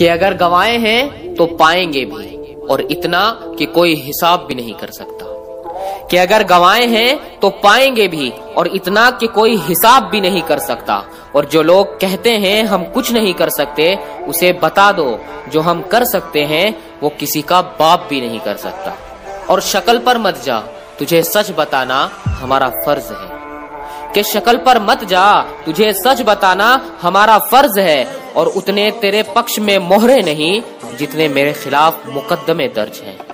कि अगर गवाए हैं तो पाएँगे भी, और इतना कि कोई हिसाब भी नहीं कर सकता। कि अगर गवाए हैं तो पाएँगे भी, और इतना कि कोई हिसाब भी नहीं कर सकता। और जो लोग कहते हैं, हम कुछ नहीं कर सकते, उसे बता दो, जो हम कर सकते हैं, वो किसी का बाप भी नहीं कर सकता। और शक्ल पर मत जा, तुझे सच बताना हमारा फ़र्ज़ है। कि शक्ल पर मत जा, तुझे सच बताना हमारा फ़र्ज़ है। और उतने तेरे पक्ष में मोहरे नहीं जितने मेरे खिलाफ मुकदमे दर्ज हैं।